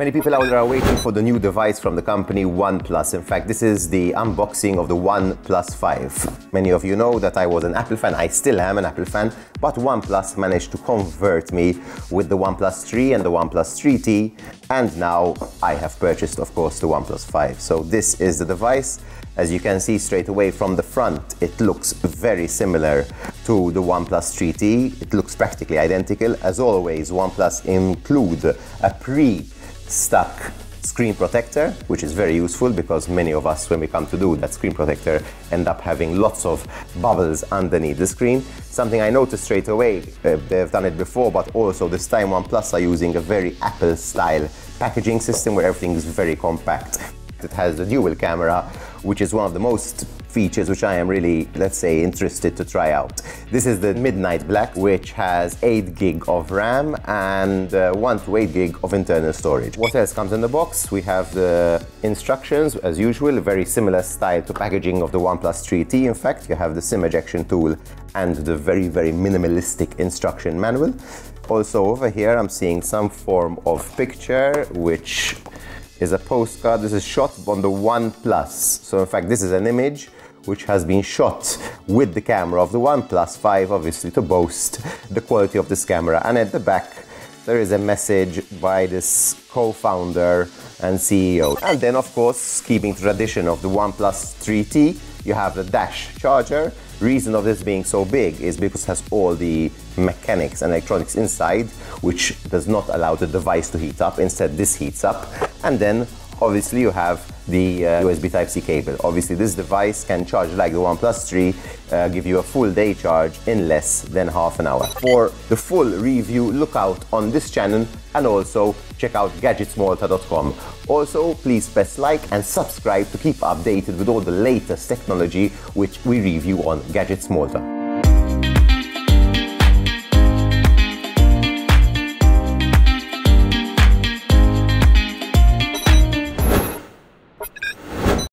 Many people out there are waiting for the new device from the company OnePlus. In fact, this is the unboxing of the OnePlus 5. Many of you know that I was an Apple fan, I still am an Apple fan, but OnePlus managed to convert me with the OnePlus 3 and the OnePlus 3T, and now I have purchased, of course, the OnePlus 5. So this is the device. As you can see straight away from the front, it looks very similar to the OnePlus 3T. It looks practically identical. As always, OnePlus include a pre stuck screen protector, which is very useful because many of us, when we come to do that screen protector, end up having lots of bubbles underneath the screen. Something I noticed straight away, uh, they've done it before, but also this time OnePlus are using a very Apple style packaging system where everything is very compact. It has a dual camera, which is one of the most features which I am really, let's say, interested to try out. This is the Midnight Black, which has 8 gig of RAM and uh, 1 to 8 gig of internal storage. What else comes in the box? We have the instructions, as usual, very similar style to packaging of the OnePlus 3T. In fact, you have the SIM ejection tool and the very, very minimalistic instruction manual. Also over here, I'm seeing some form of picture, which is a postcard. This is shot on the One Plus. So in fact, this is an image which has been shot with the camera of the OnePlus 5, obviously to boast the quality of this camera. And at the back, there is a message by this co-founder and CEO. And then, of course, keeping tradition of the OnePlus 3T, you have the dash charger. Reason of this being so big is because it has all the mechanics and electronics inside, which does not allow the device to heat up. Instead, this heats up. And then obviously you have the uh, USB Type-C cable. Obviously this device can charge like the OnePlus 3, uh, give you a full day charge in less than half an hour. For the full review, look out on this channel and also check out gadgetsmalta.com. Also, please press like and subscribe to keep updated with all the latest technology which we review on Gadgets.